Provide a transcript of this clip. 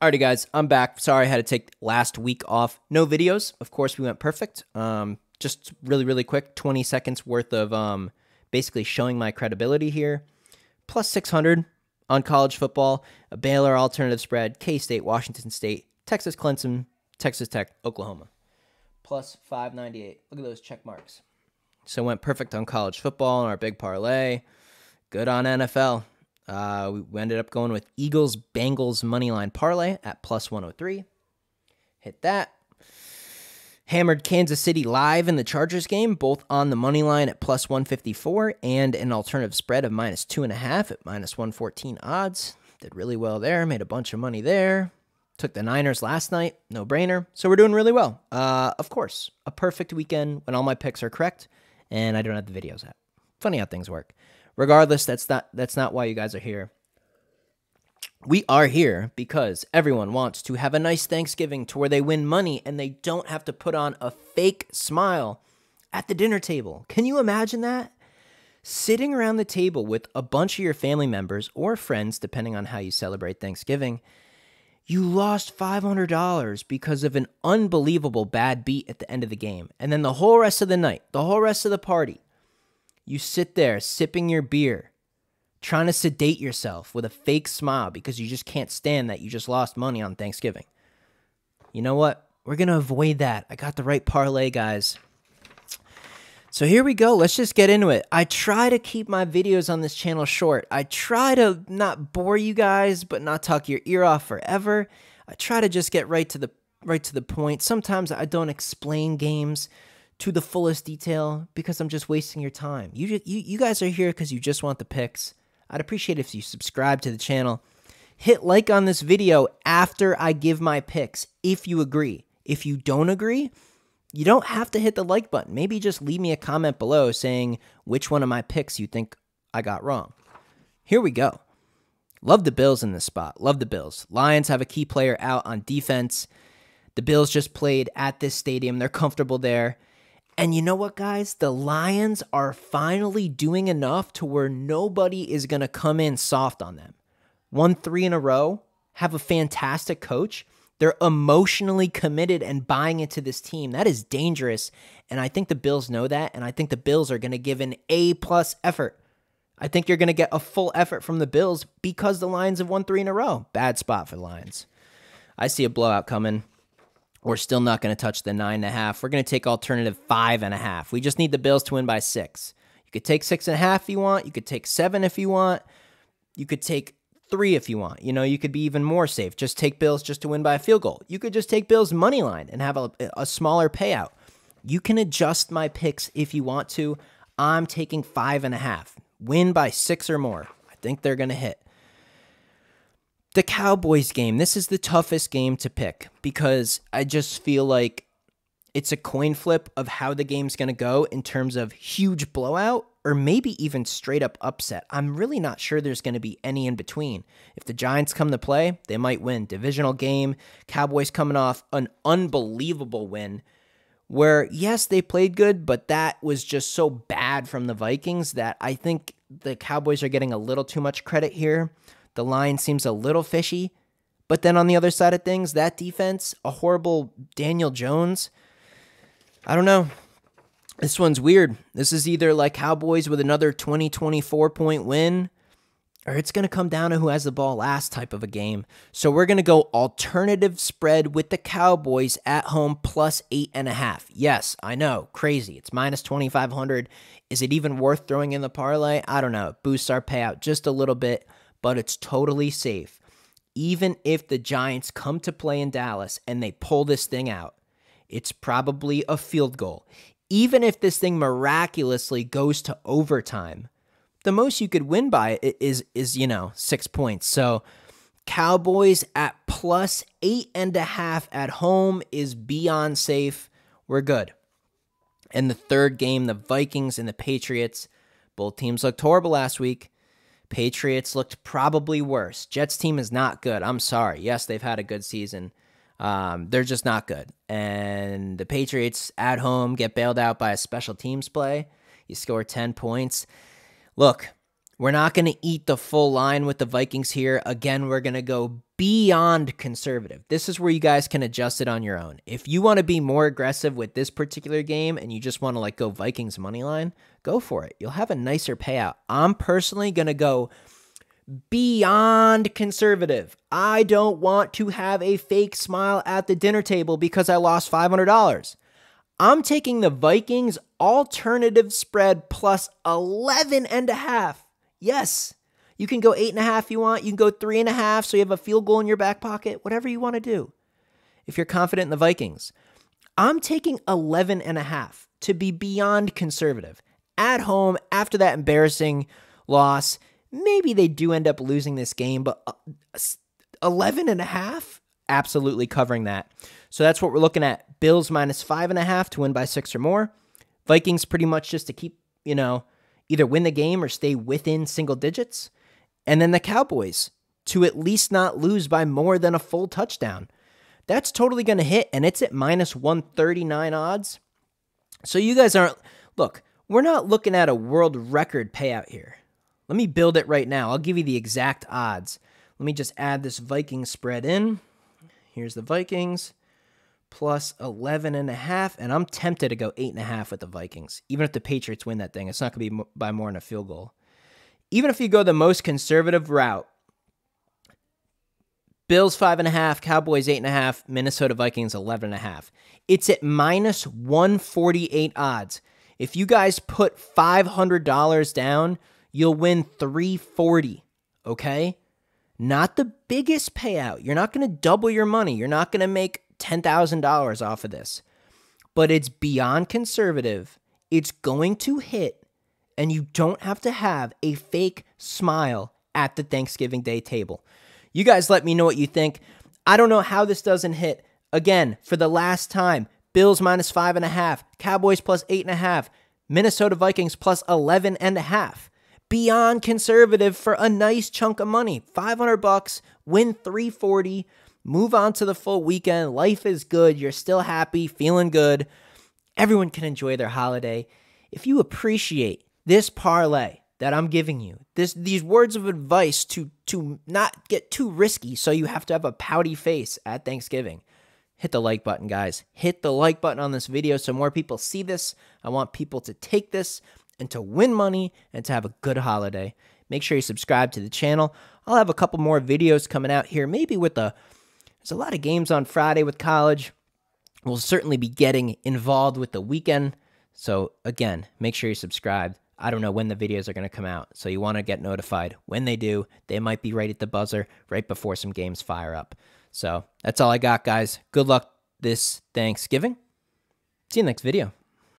Alrighty, guys, I'm back. Sorry I had to take last week off. No videos. Of course, we went perfect. Um, just really, really quick 20 seconds worth of um, basically showing my credibility here. Plus 600 on college football, a Baylor alternative spread, K State, Washington State, Texas Clemson, Texas Tech, Oklahoma. Plus 598. Look at those check marks. So went perfect on college football and our big parlay. Good on NFL. Uh, we ended up going with Eagles Bengals money line parlay at plus 103. Hit that. Hammered Kansas City live in the Chargers game, both on the money line at plus 154 and an alternative spread of minus two and a half at minus 114 odds. Did really well there, made a bunch of money there. Took the Niners last night, no brainer. So we're doing really well. Uh, of course, a perfect weekend when all my picks are correct and I don't have the videos out. Funny how things work. Regardless, that's not that's not why you guys are here. We are here because everyone wants to have a nice Thanksgiving to where they win money and they don't have to put on a fake smile at the dinner table. Can you imagine that? Sitting around the table with a bunch of your family members or friends, depending on how you celebrate Thanksgiving, you lost $500 because of an unbelievable bad beat at the end of the game. And then the whole rest of the night, the whole rest of the party, you sit there sipping your beer, trying to sedate yourself with a fake smile because you just can't stand that you just lost money on Thanksgiving. You know what? We're going to avoid that. I got the right parlay, guys. So here we go. Let's just get into it. I try to keep my videos on this channel short. I try to not bore you guys, but not talk your ear off forever. I try to just get right to the right to the point. Sometimes I don't explain games to the fullest detail because I'm just wasting your time. You you, you guys are here because you just want the picks. I'd appreciate if you subscribe to the channel. Hit like on this video after I give my picks if you agree. If you don't agree, you don't have to hit the like button. Maybe just leave me a comment below saying which one of my picks you think I got wrong. Here we go. Love the Bills in this spot. Love the Bills. Lions have a key player out on defense. The Bills just played at this stadium. They're comfortable there. And you know what, guys? The Lions are finally doing enough to where nobody is going to come in soft on them. Won three in a row, have a fantastic coach. They're emotionally committed and buying into this team. That is dangerous. And I think the Bills know that. And I think the Bills are going to give an A plus effort. I think you're going to get a full effort from the Bills because the Lions have won three in a row. Bad spot for the Lions. I see a blowout coming. We're still not going to touch the nine and a half. We're going to take alternative five and a half. We just need the Bills to win by six. You could take six and a half if you want. You could take seven if you want. You could take three if you want. You know, you could be even more safe. Just take Bills just to win by a field goal. You could just take Bills money line and have a, a smaller payout. You can adjust my picks if you want to. I'm taking five and a half. Win by six or more. I think they're going to hit the Cowboys game. This is the toughest game to pick because I just feel like it's a coin flip of how the game's going to go in terms of huge blowout or maybe even straight up upset. I'm really not sure there's going to be any in between. If the Giants come to play, they might win. Divisional game, Cowboys coming off an unbelievable win where, yes, they played good, but that was just so bad from the Vikings that I think the Cowboys are getting a little too much credit here. The line seems a little fishy. But then on the other side of things, that defense, a horrible Daniel Jones. I don't know. This one's weird. This is either like Cowboys with another 20 24 point win, or it's going to come down to who has the ball last type of a game. So we're going to go alternative spread with the Cowboys at home plus eight and a half. Yes, I know, crazy. It's minus 2,500. Is it even worth throwing in the parlay? I don't know. It boosts our payout just a little bit but it's totally safe. Even if the Giants come to play in Dallas and they pull this thing out, it's probably a field goal. Even if this thing miraculously goes to overtime, the most you could win by is is you know six points. So Cowboys at plus eight and a half at home is beyond safe. We're good. And the third game, the Vikings and the Patriots, both teams looked horrible last week. Patriots looked probably worse. Jets team is not good. I'm sorry. Yes, they've had a good season. Um, they're just not good. And the Patriots at home get bailed out by a special teams play. You score 10 points. Look, we're not going to eat the full line with the Vikings here. Again, we're going to go beyond conservative. This is where you guys can adjust it on your own. If you want to be more aggressive with this particular game and you just want to like go Vikings money line, go for it. You'll have a nicer payout. I'm personally going to go beyond conservative. I don't want to have a fake smile at the dinner table because I lost $500. I'm taking the Vikings alternative spread plus 11 and a half. Yes, you can go eight and a half if you want. You can go three and a half so you have a field goal in your back pocket, whatever you want to do. If you're confident in the Vikings, I'm taking 11 and a half to be beyond conservative. At home, after that embarrassing loss, maybe they do end up losing this game, but uh, 11 and a half, absolutely covering that. So that's what we're looking at. Bills minus five and a half to win by six or more. Vikings pretty much just to keep, you know, either win the game or stay within single digits. And then the Cowboys to at least not lose by more than a full touchdown. That's totally going to hit, and it's at minus 139 odds. So you guys aren't, look, we're not looking at a world record payout here. Let me build it right now. I'll give you the exact odds. Let me just add this Viking spread in. Here's the Vikings plus 11 and a half and i'm tempted to go eight and a half with the vikings even if the patriots win that thing it's not going to be by more than a field goal even if you go the most conservative route bills five and a half cowboys eight and a half minnesota vikings 11 and a half. It's at minus 148 odds. If you guys put $500 down you'll win 340 okay? Not the biggest payout. You're not going to double your money. You're not going to make $10,000 off of this. But it's beyond conservative. It's going to hit, and you don't have to have a fake smile at the Thanksgiving Day table. You guys let me know what you think. I don't know how this doesn't hit. Again, for the last time, Bills minus five and a half, Cowboys plus eight and a half, Minnesota Vikings plus 11 and a half. Beyond conservative for a nice chunk of money. 500 bucks, win 340 move on to the full weekend. Life is good. You're still happy, feeling good. Everyone can enjoy their holiday. If you appreciate this parlay that I'm giving you, this these words of advice to to not get too risky so you have to have a pouty face at Thanksgiving. Hit the like button, guys. Hit the like button on this video so more people see this. I want people to take this and to win money and to have a good holiday. Make sure you subscribe to the channel. I'll have a couple more videos coming out here, maybe with a there's a lot of games on Friday with college. We'll certainly be getting involved with the weekend. So, again, make sure you subscribe. I don't know when the videos are going to come out. So, you want to get notified when they do. They might be right at the buzzer right before some games fire up. So, that's all I got, guys. Good luck this Thanksgiving. See you in next video.